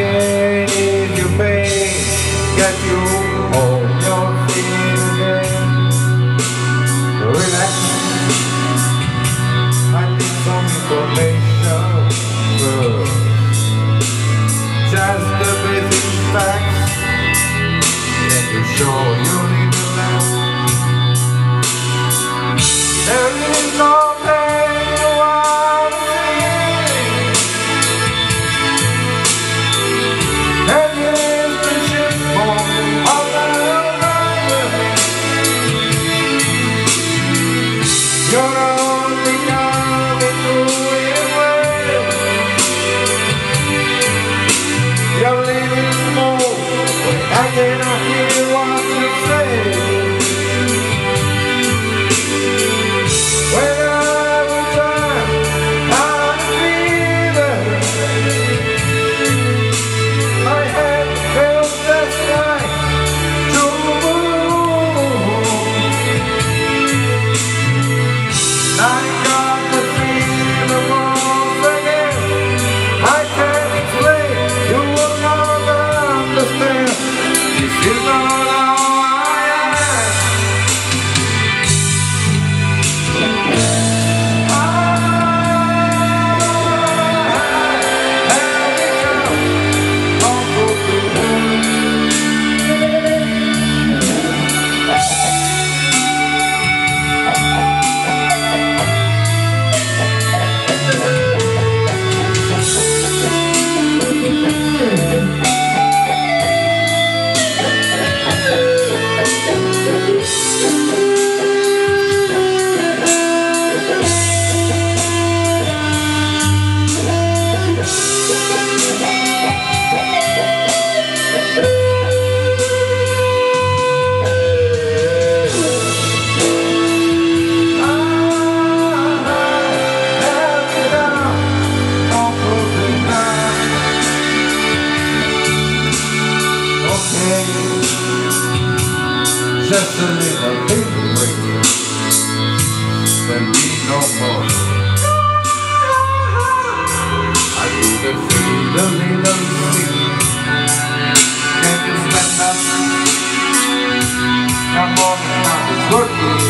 again if you pay Get you on your feet again Relax. I need some information first. Just the basic facts. Then you show you need to laugh There is no Yeah. just a people break Then be no more. I do the freedom in the Can't you stand up? Come on, now, work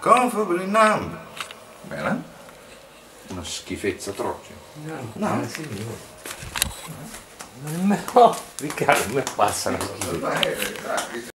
comfortably numb. Bene? Una schifezza atroce. No. Eh, signore. No, Riccardo, mi passa una dai.